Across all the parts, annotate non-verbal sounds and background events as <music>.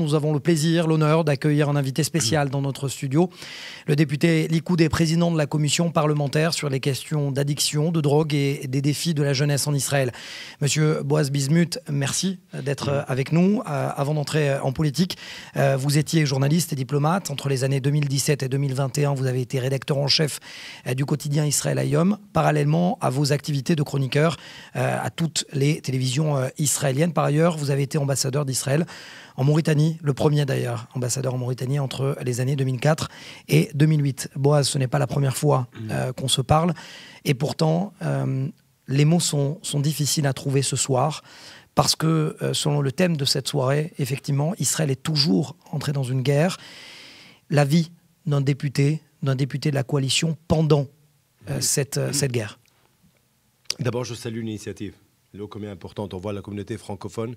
Nous avons le plaisir, l'honneur d'accueillir un invité spécial dans notre studio, le député Likoud président de la commission parlementaire sur les questions d'addiction, de drogue et des défis de la jeunesse en Israël. Monsieur Boaz Bismuth, merci d'être avec nous. Euh, avant d'entrer en politique, euh, vous étiez journaliste et diplomate. Entre les années 2017 et 2021, vous avez été rédacteur en chef euh, du quotidien Israël Ayom, parallèlement à vos activités de chroniqueur à toutes les télévisions israéliennes. Par ailleurs, vous avez été ambassadeur d'Israël en Mauritanie, le premier d'ailleurs, ambassadeur en Mauritanie entre les années 2004 et 2008. Boaz, ce n'est pas la première fois mm. euh, qu'on se parle, et pourtant, euh, les mots sont, sont, difficiles à trouver ce soir, parce que euh, selon le thème de cette soirée, effectivement, Israël est toujours entré dans une guerre. La vie d'un député, d'un député de la coalition pendant cette, cette guerre. D'abord, je salue l'initiative. L'eau combien importante. On voit la communauté francophone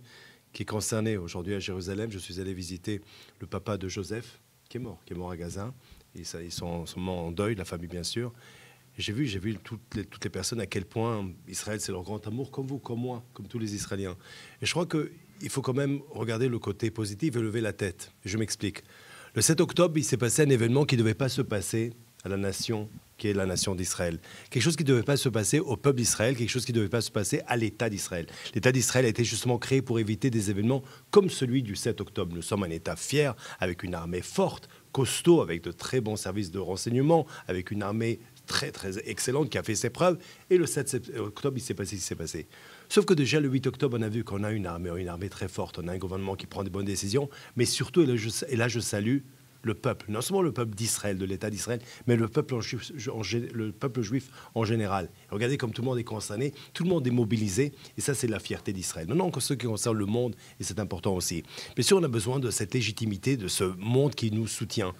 qui est concerné aujourd'hui à Jérusalem. Je suis allé visiter le papa de Joseph, qui est mort, qui est mort à Gaza. Et ça, ils sont, en deuil, la famille bien sûr. J'ai vu, j'ai vu toutes les, toutes les personnes à quel point Israël c'est leur grand amour, comme vous, comme moi, comme tous les Israéliens. Et je crois qu'il faut quand même regarder le côté positif et lever la tête. Je m'explique. Le 7 octobre, il s'est passé un événement qui ne devait pas se passer à la nation qui est la nation d'Israël. Quelque chose qui ne devait pas se passer au peuple d'Israël, quelque chose qui ne devait pas se passer à l'État d'Israël. L'État d'Israël a été justement créé pour éviter des événements comme celui du 7 octobre. Nous sommes un État fier, avec une armée forte, costaud, avec de très bons services de renseignement, avec une armée très très excellente qui a fait ses preuves. Et le 7 octobre, il s'est passé ce qui s'est passé. Sauf que déjà le 8 octobre, on a vu qu'on a une armée, une armée très forte, on a un gouvernement qui prend des bonnes décisions, mais surtout, et là je salue le peuple, non seulement le peuple d'Israël, de l'État d'Israël, mais le peuple, en juif, le peuple juif en général. Regardez comme tout le monde est concerné, tout le monde est mobilisé, et ça c'est la fierté d'Israël. Maintenant, ce qui concerne le monde, et c'est important aussi. Bien sûr, on a besoin de cette légitimité, de ce monde qui nous soutient.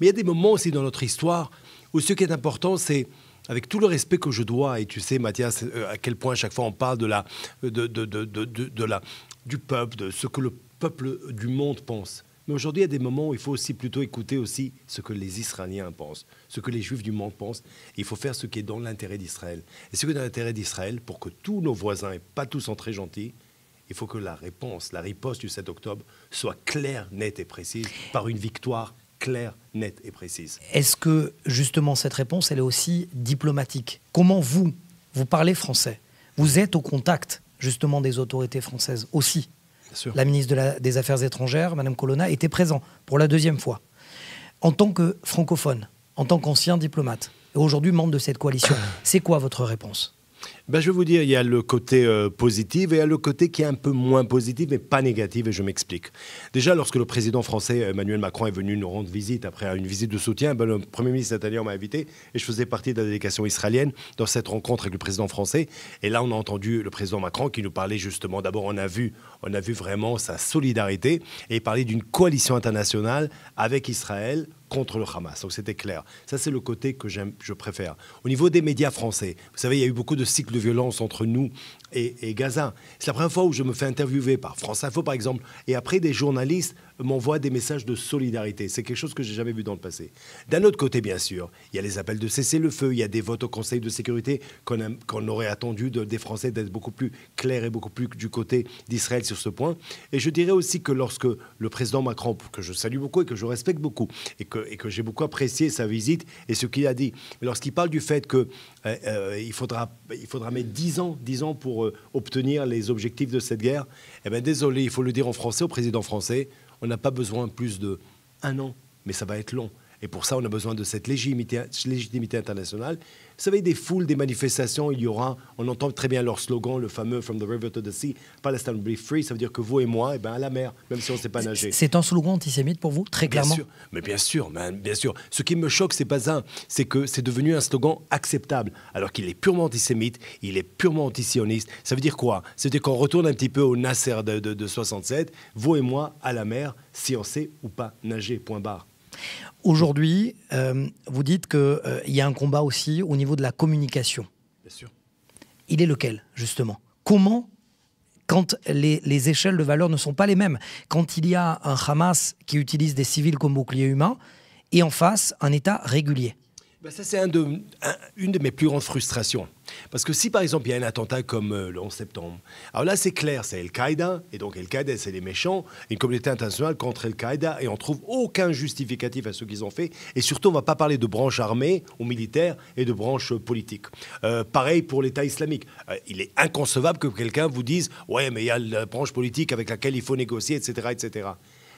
Mais il y a des moments aussi dans notre histoire où ce qui est important, c'est avec tout le respect que je dois, et tu sais, Mathias, euh, à quel point à chaque fois on parle de la, de, de, de la, du peuple, de ce que le peuple du monde pense. Mais aujourd'hui, il y a des moments où il faut aussi plutôt écouter aussi ce que les Israéliens pensent, ce que les Juifs du monde pensent. il faut faire ce qui est dans l'intérêt d'Israël. Et ce qui est dans l'intérêt d'Israël, pour que tous nos voisins, et pas tous sont très gentils, il faut que la réponse, la riposte du 7 octobre soit claire, nette et précise, par une victoire claire, nette et précise. Est-ce que justement cette réponse, elle est aussi diplomatique? Comment vous, vous parlez français? Vous êtes au contact justement des autorités françaises aussi? La ministre des Affaires étrangères, Madame Colonna, était présente pour la deuxième fois. En tant que francophone, en tant qu'ancien diplomate, et aujourd'hui membre de cette coalition, <coughs> c'est quoi votre réponse? Ben, je vais vous dire, il y a le côté euh, positif et il y a le côté qui est un peu moins positif, mais pas négatif, et je m'explique. Déjà, lorsque le président français Emmanuel Macron est venu nous rendre visite après une visite de soutien, ben, le Premier ministre italien m'a invité et je faisais partie de la délégation israélienne dans cette rencontre avec le président français. Et là, on a entendu le président Macron qui nous parlait justement, d'abord, on a vu, on a vu vraiment sa solidarité et il parlait d'une coalition internationale avec Israël contre le Hamas. Donc c'était clair. Ça, c'est le côté que j'aime, je préfère. Au niveau des médias français, vous savez, il y a eu beaucoup de cycles de violence entre nous et, Gaza. C'est la première fois où je me fais interviewer par France Info, par exemple, et après des journalistes m'envoient des messages de solidarité. C'est quelque chose que j'ai jamais vu dans le passé. D'un autre côté, bien sûr, il y a les appels de cesser le feu, il y a des votes au Conseil de sécurité qu'on aurait attendu des Français d'être beaucoup plus clairs et beaucoup plus du côté d'Israël sur ce point. Et je dirais aussi que lorsque le président Macron, que je salue beaucoup et que je respecte beaucoup, et que, et que j'ai beaucoup apprécié sa visite et ce qu'il a dit, lorsqu'il parle du fait qu'il euh, euh, faudra, il faudra mettre 10 ans, 10 ans pour euh, obtenir les objectifs de cette guerre, eh bien désolé, il faut le dire en français au président français, on n'a pas besoin plus de un an, mais ça va être long. Et pour ça, on a besoin de cette légitimité, légitimité internationale. Vous savez, des foules, des manifestations, il y aura, on entend très bien leur slogan, le fameux From the river to the sea, Palestine be free, ça veut dire que vous et moi, eh ben, à la mer, même si on ne sait pas nager. C'est un slogan antisémite pour vous, très clairement bien sûr, Mais bien sûr, bien sûr. Ce qui me choque, c'est pas ça, c'est que c'est devenu un slogan acceptable, alors qu'il est purement antisémite, il est purement antisioniste. Ça veut dire quoi? C'est-à-dire qu'on retourne un petit peu au Nasser de, de, de 67, vous et moi, à la mer, si on sait ou pas nager, point barre. Aujourd'hui, euh, vous dites qu'il euh, y a un combat aussi au niveau de la communication. Bien sûr. Il est lequel, justement? Comment, quand les, échelles de valeur ne sont pas les mêmes, quand il y a un Hamas qui utilise des civils comme bouclier humain, et en face, un État régulier? Ben, ça, c'est une de mes plus grandes frustrations. Parce que si, par exemple, il y a un attentat comme euh, le 11 septembre, alors là, c'est clair, c'est Al-Qaïda, et donc Al-Qaïda, c'est les méchants, une communauté internationale contre Al-Qaïda, et on trouve aucun justificatif à ce qu'ils ont fait. Et surtout, on ne va pas parler de branche armée ou militaire et de branche politique. Euh, pareil pour l'État islamique. Euh, il est inconcevable que quelqu'un vous dise Ouais, mais il y a la branche politique avec laquelle il faut négocier, etc. etc.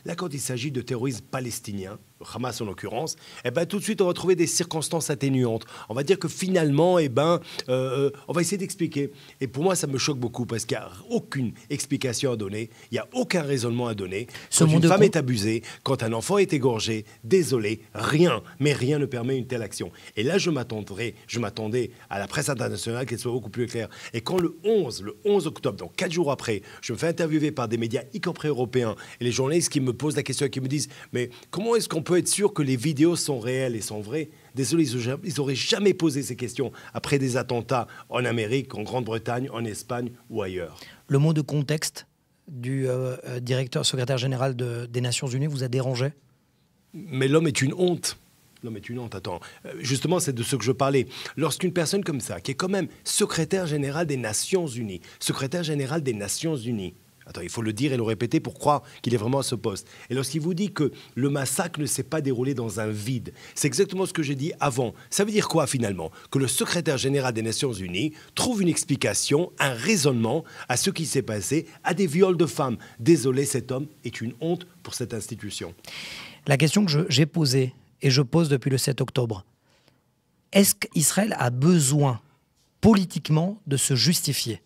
Là, quand il s'agit de terrorisme palestinien, Hamas en l'occurrence, eh ben, tout de suite, on va trouver des circonstances atténuantes. On va dire que finalement, eh ben, euh, on va essayer d'expliquer. Et pour moi, ça me choque beaucoup parce qu'il n'y a aucune explication à donner, il n'y a aucun raisonnement à donner. quand une femme est abusée, quand un enfant est égorgé, désolé, rien, mais rien ne permet une telle action. Et là, je m'attendrais, je m'attendais à la presse internationale qu'elle soit beaucoup plus claire. Et quand le 11, le 11 octobre, donc quatre jours après, je me fais interviewer par des médias, y compris européens, et les journalistes qui me posent la question et qui me disent, mais comment est-ce qu'on peut être sûr que les vidéos sont réelles et sont vraies. Désolé, ils n'auraient jamais posé ces questions après des attentats en Amérique, en Grande-Bretagne, en Espagne ou ailleurs. Le mot de contexte du euh, euh, directeur secrétaire général des Nations Unies vous a dérangé? Mais l'homme est une honte. L'homme est une honte, attends. Euh, justement, c'est de ce que je parlais. Lorsqu'une personne comme ça, qui est quand même secrétaire général des Nations Unies, secrétaire général des Nations Unies, Attends, il faut le dire et le répéter pour croire qu'il est vraiment à ce poste. Et lorsqu'il vous dit que le massacre ne s'est pas déroulé dans un vide, c'est exactement ce que j'ai dit avant. Ça veut dire quoi finalement? Que le secrétaire général des Nations Unies trouve une explication, un raisonnement à ce qui s'est passé, à des viols de femmes. Désolé, cet homme est une honte pour cette institution. La question que j'ai posée et je pose depuis le 7 octobre, est-ce qu'Israël a besoin politiquement de se justifier?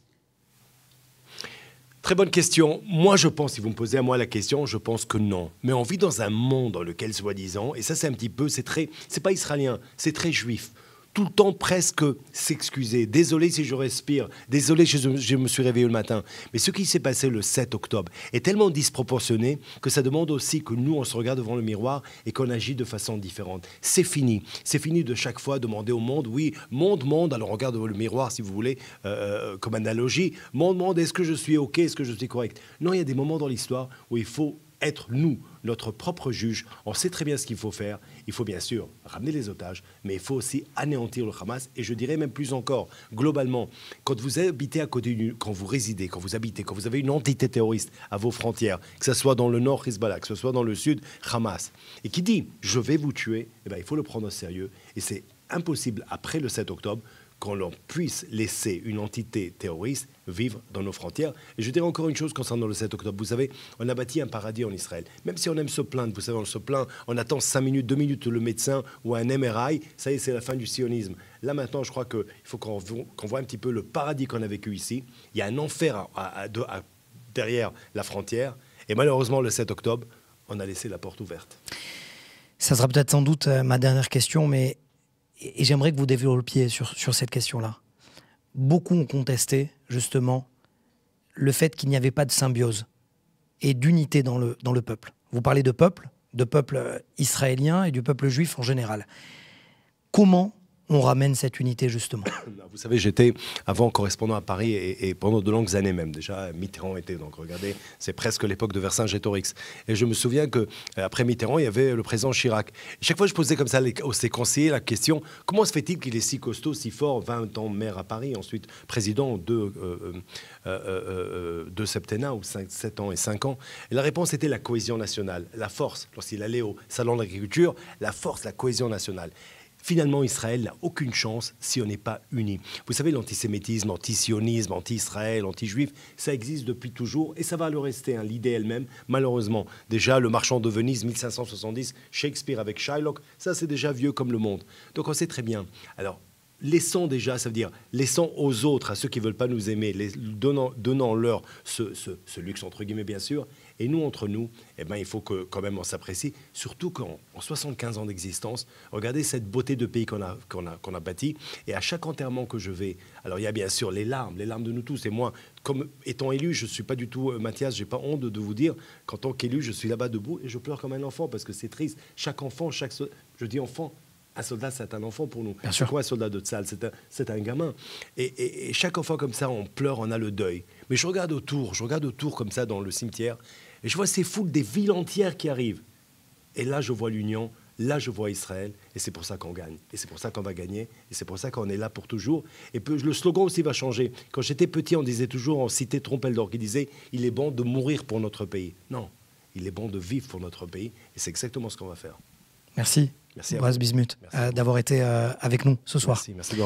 Très bonne question. Moi, je pense, si vous me posez à moi la question, je pense que non. Mais on vit dans un monde dans lequel, soi-disant, et ça, c'est un petit peu, c'est très, c'est pas israélien, c'est très juif tout le temps presque s'excuser. Désolé si je respire, désolé si je, me suis réveillé le matin. Mais ce qui s'est passé le 7 octobre est tellement disproportionné que ça demande aussi que nous, on se regarde devant le miroir et qu'on agit de façon différente. C'est fini. C'est fini de chaque fois demander au monde, oui, monde, monde, alors regarde le miroir si vous voulez, euh, comme analogie, monde, monde, est-ce que je suis OK, est-ce que je suis correct? Non, il y a des moments dans l'histoire où il faut être nous, notre propre juge. On sait très bien ce qu'il faut faire. Il faut bien sûr ramener les otages, mais il faut aussi anéantir le Hamas. Et je dirais même plus encore, globalement, quand vous habitez à côté quand vous résidez, quand vous habitez, quand vous avez une entité terroriste à vos frontières, que ce soit dans le nord Hezbollah, que ce soit dans le sud Hamas, et qui dit je vais vous tuer, eh bien, il faut le prendre au sérieux. Et c'est impossible après le 7 octobre qu'on puisse laisser une entité terroriste vivre dans nos frontières. Et je dirais encore une chose concernant le 7 octobre. Vous savez, on a bâti un paradis en Israël. Même si on aime se plaindre, vous savez, on se plaint, on attend 5 minutes, 2 minutes le médecin ou un MRI, ça y est, c'est la fin du sionisme. Là maintenant, je crois qu'il faut qu'on voit un petit peu le paradis qu'on a vécu ici. Il y a un enfer derrière la frontière. Et malheureusement, le 7 octobre, on a laissé la porte ouverte. Ça sera peut-être sans doute euh, ma dernière question, mais et j'aimerais que vous développiez sur, sur cette question-là. Beaucoup ont contesté, justement, le fait qu'il n'y avait pas de symbiose et d'unité dans le, dans le peuple. Vous parlez de peuple, de peuple euh, israélien et du peuple juif en général. Comment on ramène cette unité justement Vous savez, j'étais avant correspondant à Paris et, pendant de longues années même. Déjà, Mitterrand était donc regardez, c'est presque l'époque de Vercingétorix. Et je me souviens que euh, après Mitterrand, il y avait le président Chirac. Et chaque fois, je posais comme ça aux ses conseillers la question comment se fait-il qu'il est si costaud, si fort, 20 ans maire à Paris, ensuite président de euh, euh, deux septennats ou 5, 7 ans et 5 ans? Et la réponse était la cohésion nationale, la force. Lorsqu'il allait au salon de l'agriculture, la force, la cohésion nationale. Finalement, Israël n'a aucune chance si on n'est pas uni. Vous savez, l'antisémitisme, l'antisionisme, anti-Israël, anti-juif, ça existe depuis toujours et ça va le rester. Hein. L'idée elle-même, malheureusement, déjà le marchand de Venise, 1570, Shakespeare avec Shylock, ça c'est déjà vieux comme le monde. Donc on sait très bien. Alors, laissons déjà, ça veut dire laissons aux autres, à ceux qui ne veulent pas nous aimer, les, donnant, donnant leur ce, ce, luxe, entre guillemets bien sûr, et nous, entre nous, eh ben, il faut que quand même on s'apprécie, surtout qu'en 75 ans d'existence, regardez cette beauté de pays qu'on a, qu'on a, a bâti. Et à chaque enterrement que je vais, alors il y a bien sûr les larmes, les larmes de nous tous. Et moi, comme étant élu, je ne suis pas du tout, euh, Mathias, j'ai pas honte de vous dire qu'en tant qu'élu, je suis là-bas debout et je pleure comme un enfant parce que c'est triste. Chaque enfant, chaque, je dis enfant, un soldat, c'est un enfant pour nous. C'est quoi un soldat de salle? C'est un, un, gamin. Et, et, chaque enfant comme ça, on pleure, on a le deuil. Mais je regarde autour, je regarde autour comme ça dans le cimetière, et je vois ces foules des villes entières qui arrivent. Et là, je vois l'union, Là, je vois Israël et c'est pour ça qu'on gagne. Et c'est pour ça qu'on va gagner. Et c'est pour ça qu'on est là pour toujours. Et le slogan aussi va changer. Quand j'étais petit, on disait toujours, on citait Trompeldor qui disait Il est bon de mourir pour notre pays. Non, il est bon de vivre pour notre pays. Et c'est exactement ce qu'on va faire. Merci. Merci Bismuth, euh, d'avoir été euh, avec nous ce soir. Merci, merci